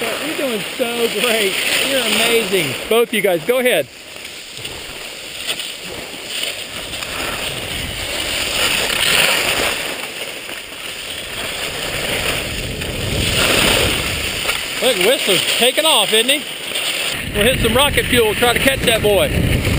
you're doing so great. You're amazing. Both you guys, go ahead. Look, Whistler's taking off, isn't he? We'll hit some rocket fuel, try to catch that boy.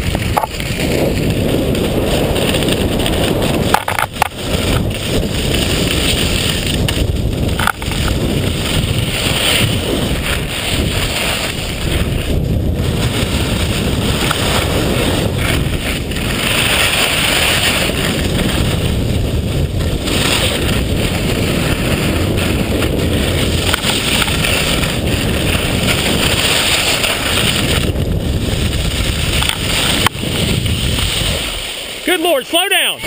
Good Lord, slow down.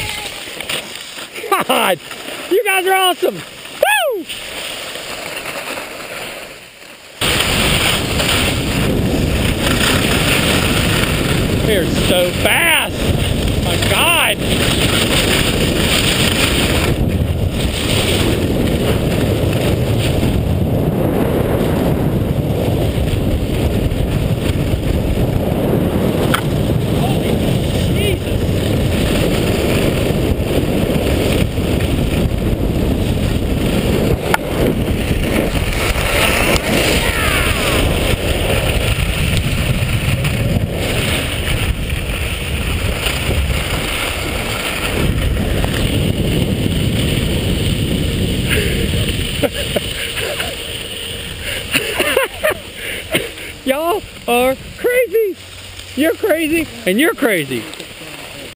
God, you guys are awesome. Woo! They're so fast. My God. Y'all are crazy. You're crazy and you're crazy.